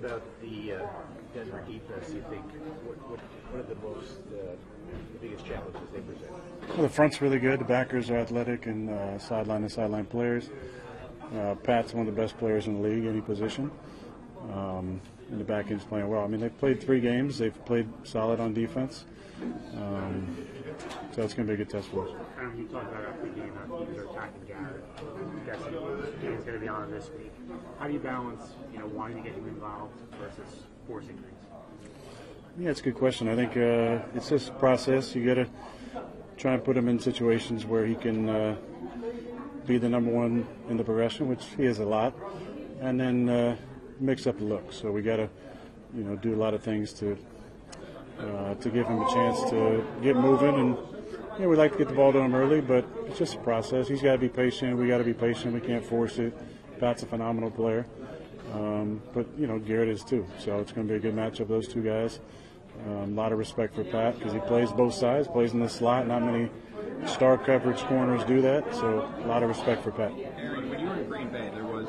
about the uh, Denver defense, you think? What, what, what are the most, uh, the biggest challenges they present? Well, the front's really good. The backers are athletic and uh, sideline to sideline players. Uh, Pat's one of the best players in the league, any position. Um, and the back end's playing well. I mean, they've played three games. They've played solid on defense. Um, so it's going to be a good test for us. Of you talked about after the game how teams are attacking Garrett. I'm guessing game's going to be on this week. How do you balance, you know, wanting to get him involved versus forcing things? Yeah, it's a good question. I think uh, it's just a process. You got to try and put him in situations where he can uh, be the number one in the progression, which he is a lot, and then uh, mix up the look. So we got to, you know, do a lot of things to uh, to give him a chance to get moving. And yeah, we like to get the ball to him early, but it's just a process. He's got to be patient. We got to be patient. We can't force it. Pat's a phenomenal player. Um, but you know Garrett is too, so it's going to be a good matchup. Those two guys. Um, a lot of respect for Pat because he plays both sides, plays in the slot. Not many star coverage corners do that, so a lot of respect for Pat. Aaron, when you were in Green Bay, there was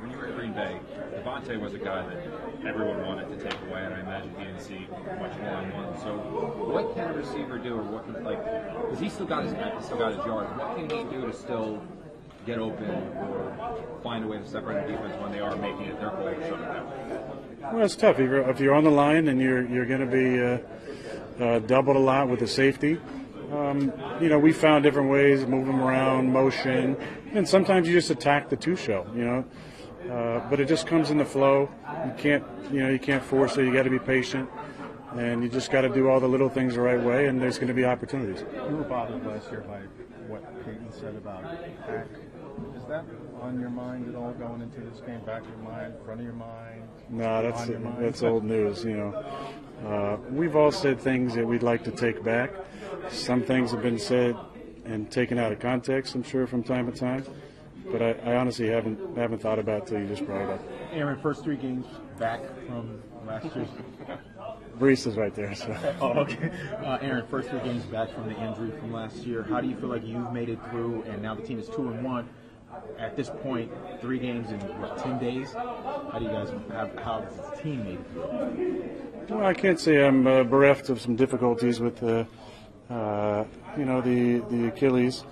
when you were in Green Bay, Davante was a guy that everyone wanted to take away, and I imagine he didn't see much more in one. So, what can a receiver do, or what can like? Because he still got his he still got his yards. What can he do to still get open or find a way to separate the defense when they are making it their goal to shut it down? Well, it's tough. If you're, if you're on the line and you're you're going to be uh, uh, doubled a lot with the safety, um, you know, we found different ways, move them around, motion, and sometimes you just attack the two shell. You know, uh, but it just comes in the flow. You can't, you know, you can't force it. You got to be patient, and you just got to do all the little things the right way. And there's going to be opportunities. You were bothered last year by what Payton said about Hack. Is that on your mind at all going into this game? Back of your mind, front of your mind? No, that's on mind? that's old news. You know, uh, we've all said things that we'd like to take back. Some things have been said and taken out of context. I'm sure from time to time, but I, I honestly haven't haven't thought about it till you just brought it up. Aaron, first three games back from last year's. Is right there. So. Oh, okay. Uh, Aaron, first three games back from the injury from last year. How do you feel like you've made it through, and now the team is two and one? At this point, three games in what ten days? How do you guys have how has the team made it through? Well, I can't say I'm uh, bereft of some difficulties with, uh, you know, the the Achilles,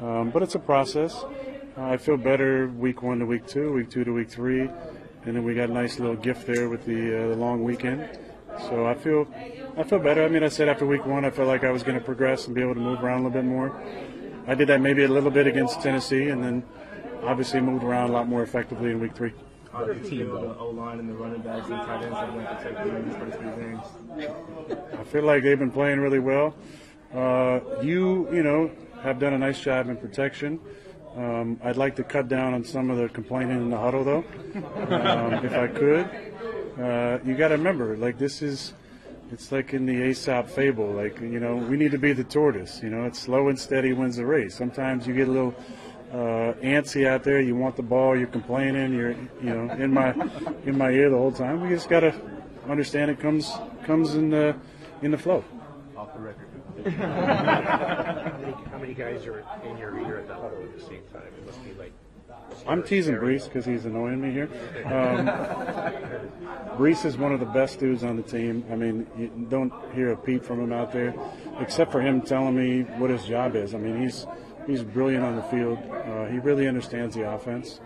um, but it's a process. I feel better week one to week two, week two to week three, and then we got a nice little gift there with the, uh, the long weekend. So I feel I feel better. I mean, I said after week one, I felt like I was going to progress and be able to move around a little bit more. I did that maybe a little bit against Tennessee, and then obviously moved around a lot more effectively in week three. How did the team go? O line and the running backs and tight ends that went to take you in these first few games. I feel like they've been playing really well. Uh, you, you know, have done a nice job in protection. Um, I'd like to cut down on some of the complaining in the huddle, though, um, if I could. Uh, you got to remember, like this is, it's like in the Aesop fable. Like you know, we need to be the tortoise. You know, it's slow and steady wins the race. Sometimes you get a little uh, antsy out there. You want the ball. You're complaining. You're you know in my in my ear the whole time. We just got to understand it comes comes in the in the flow. Off the record. How many, how many guys are in your ear at the huddle at the same time? It must be like. I'm teasing Breece because he's annoying me here. Um, Breece is one of the best dudes on the team. I mean, you don't hear a peep from him out there, except for him telling me what his job is. I mean, he's he's brilliant on the field. Uh, he really understands the offense.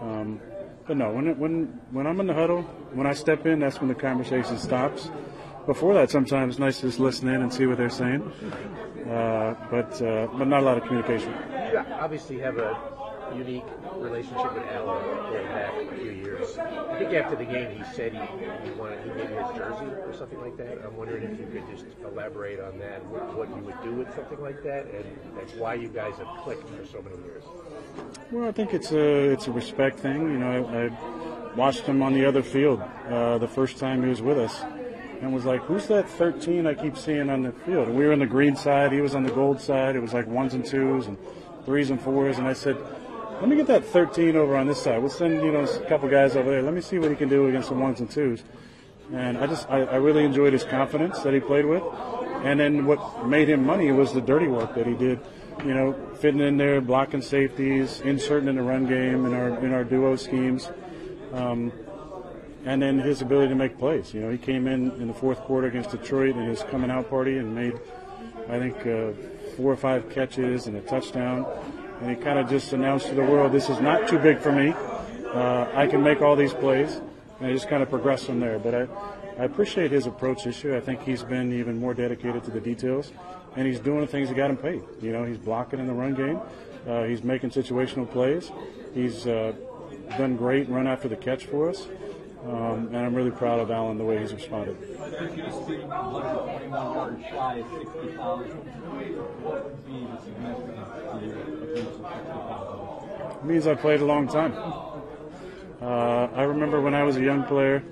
Um, but no, when it, when when I'm in the huddle, when I step in, that's when the conversation stops. Before that, sometimes nice to just listen in and see what they're saying. Uh, but uh, but not a lot of communication. You obviously have a unique relationship with Allen going back a few years. I think after the game he said he, he wanted he gave you his jersey or something like that. I'm wondering if you could just elaborate on that, what, what you would do with something like that, and, and why you guys have clicked for so many years. Well, I think it's a it's a respect thing. You know, I, I watched him on the other field uh, the first time he was with us, and was like, "Who's that 13 I keep seeing on the field?" And we were on the green side, he was on the gold side. It was like ones and twos and threes and fours, and I said, "Let me get that 13 over on this side. We'll send you know a couple guys over there. Let me see what he can do against the ones and twos. And I just I, I really enjoyed his confidence that he played with, and then what made him money was the dirty work that he did you know, fitting in there, blocking safeties, inserting in the run game in our in our duo schemes. Um, and then his ability to make plays. You know, he came in in the fourth quarter against Detroit in his coming out party and made, I think, uh, four or five catches and a touchdown. And he kind of just announced to the world, "This is not too big for me. Uh, I can make all these plays." And I just kind of progressed from there. But I, I appreciate his approach this year. I think he's been even more dedicated to the details, and he's doing the things that got him paid. You know, he's blocking in the run game. Uh, he's making situational plays. He's uh, done great run after the catch for us. Um, and I'm really proud of Allen the way he's responded. It means I played a long time. Uh, I remember when I was a young player,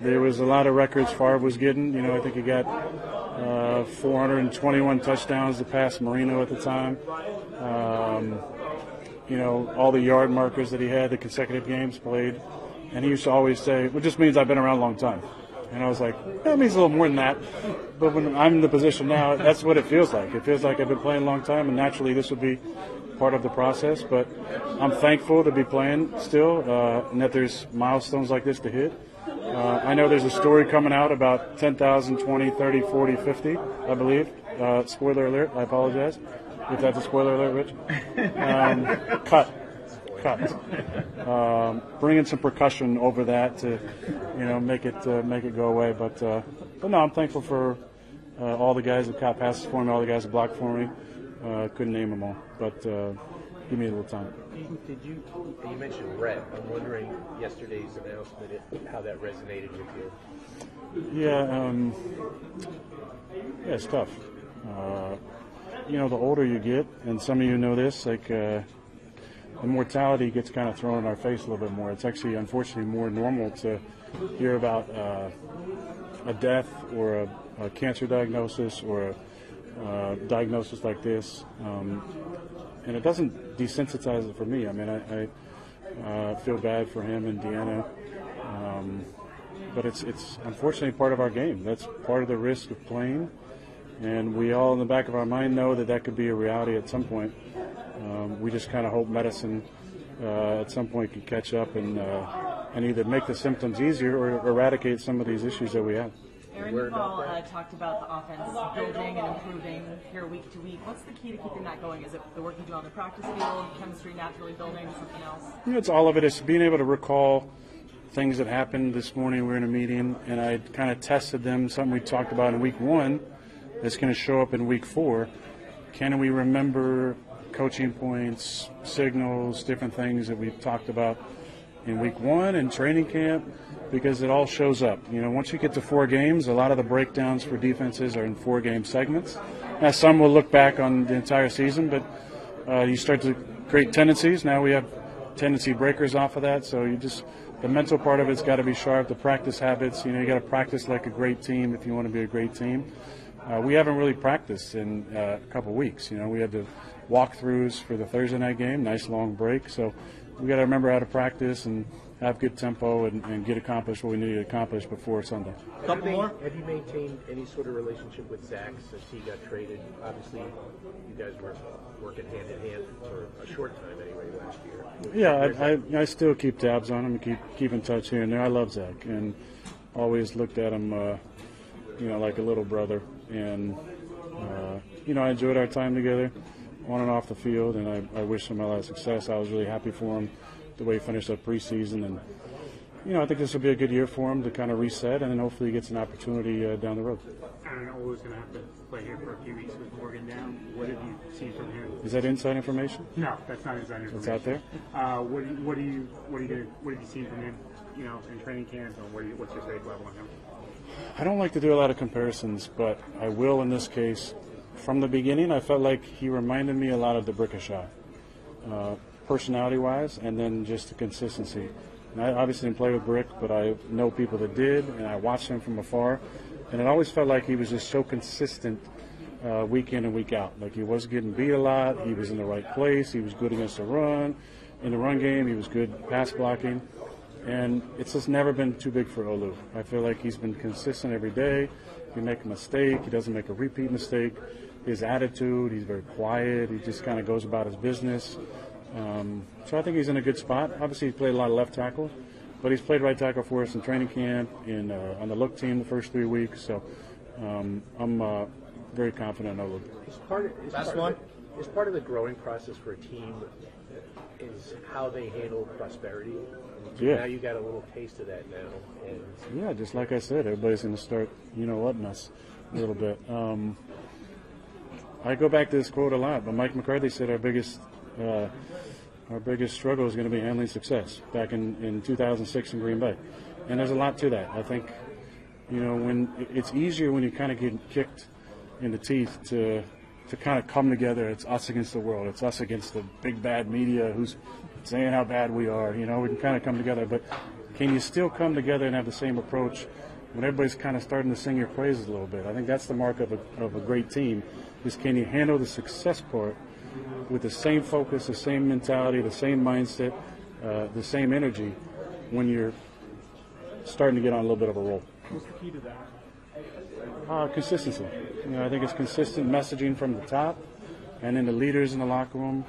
there was a lot of records Favre was getting. You know, I think he got uh, 421 touchdowns to pass Marino at the time. Um, you know, all the yard markers that he had, the consecutive games played. And he used to always say, well, just means I've been around a long time. And I was like, that means a little more than that. But when I'm in the position now, that's what it feels like. It feels like I've been playing a long time, and naturally this would be part of the process. But I'm thankful to be playing still, uh, and that there's milestones like this to hit. Uh, I know there's a story coming out about 10,000, 20, 30, 40, 50, I believe. Uh, spoiler alert, I apologize if that's a spoiler alert, Rich. Um, cut. Cut. Um, bringing some percussion over that to, you know, make it uh, make it go away. But uh, but no, I'm thankful for uh, all the guys that caught passes for me, all the guys that blocked for me. Uh, couldn't name them all, but uh, give me a little time. Did you? You mentioned Brett. I'm wondering yesterday's announcement if, how that resonated with you. Yeah, um, yeah, it's tough. Uh, you know, the older you get, and some of you know this, like uh, the mortality gets kind of thrown in our face a little bit more. It's actually, unfortunately, more normal to hear about uh, a death or a, a, cancer diagnosis or a uh, diagnosis like this, um, and it doesn't desensitize it for me. I mean, I, I uh, feel bad for him and Deanna. Um, but it's it's unfortunately part of our game. That's part of the risk of playing, and we all in the back of our mind know that that could be a reality at some point. Um, we just kind of hope medicine uh, at some point can catch up and uh, and either make the symptoms easier or eradicate some of these issues that we have. Aaron, you've all uh, talked about the offense building and improving here week to week. What's the key to keeping that going? Is it the work you do on the practice field, chemistry naturally building, something else? You know, it's all of it. It's being able to recall things that happened this morning. We were in a meeting, and I kind of tested them. Something we talked about in week one that's going to show up in week four. Can we remember coaching points, signals, different things that we've talked about in week one and training camp? Because it all shows up. You know, once you get to four games, a lot of the breakdowns for defenses are in four game segments. Now, some will look back on the entire season, but uh, you start to create tendencies. Now we have tendency breakers off of that, so you just the mental part of it's got to be sharp. The practice habits, you know, you got to practice like a great team if you want to be a great team. Uh, we haven't really practiced in uh, a couple weeks. You know, we had the walkthroughs for the Thursday night game, nice long break. So we got to remember how to practice and have good tempo and, and, get accomplished what we need to accomplish before Sunday. Couple more. Have you maintained any sort of relationship with Zach since he got traded? Obviously, you guys were working hand in hand for a short time anyway last year. Yeah, I, I, I, still keep tabs on him and keep keep in touch here and there. I love Zach and always looked at him, uh, you know, like a little brother. And uh, you know, I enjoyed our time together on and off the field, and I, I wish him a lot of success. I was really happy for him the way he finished up preseason, and you know I think this will be a good year for him to kind of reset, and then hopefully he gets an opportunity uh, down the road. Aaron Olu's going to have to play here for a few weeks with Morgan down. What have you seen from him? Is that inside information? No, that's not inside information. It's out there. Uh, what, do you, what do you what are you gonna, what have you seen from him? You know, in training camp, and what you, what's your grade level on him? I don't like to do a lot of comparisons, but I will in this case. From the beginning, I felt like he reminded me a lot of the D'Brickashaw, uh, personality-wise, and then just the consistency. And I obviously didn't play with Brick, but I know people that did, and I watched him from afar, and it always felt like he was just so consistent uh, week in and week out. Like he was getting beat a lot, he was in the right place, he was good against the run, in the run game, he was good pass blocking. And it's just never been too big for Olu. I feel like he's been consistent every day. He make a mistake, he doesn't make a repeat mistake. His attitude, he's very quiet. He just kind of goes about his business. Um, so I think he's in a good spot. Obviously, he played a lot of left tackle, but he's played right tackle for us in training camp, in uh, on the look team the first three weeks. So um, I'm uh, very confident in Olu. Is part, is, Last part one. Of the, is part of the growing process for a team is how they handle prosperity. Yeah. Now you got a little taste of that now, and Yeah, just like I said, everybody's going to start, you know, whatting us a little bit. Um, I go back to this quote a lot, but Mike McCarthy said our biggest uh, our biggest struggle is going to be handling success back in, in 2006 in Green Bay, and there's a lot to that. I think, you know, when it's easier when you kind of get kicked in the teeth to to kind of come together. It's us against the world. It's us against the big bad media who's saying how bad we are. You know, we can kind of come together, but can you still come together and have the same approach when everybody's kind of starting to sing your praises a little bit? I think that's the mark of a, of a great team is can you handle the success part with the same focus, the same mentality, the same mindset, uh, the same energy when you're starting to get on a little bit of a roll. What's the key to that? Uh, consistency. You know, I think it's consistent messaging from the top, and then the leaders in the locker room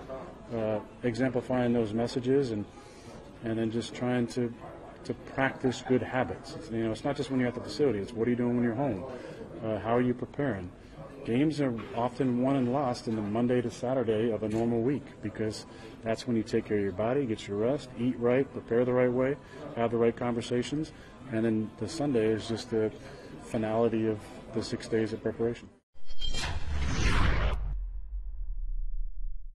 uh, exemplifying those messages, and and then just trying to to practice good habits. It's, you know, it's not just when you're at the facility; it's what are you doing when you're home? Uh, how are you preparing? Games are often won and lost in the Monday to Saturday of a normal week because that's when you take care of your body, get your rest, eat right, prepare the right way, have the right conversations, and then the Sunday is just the finality of the six days of preparation.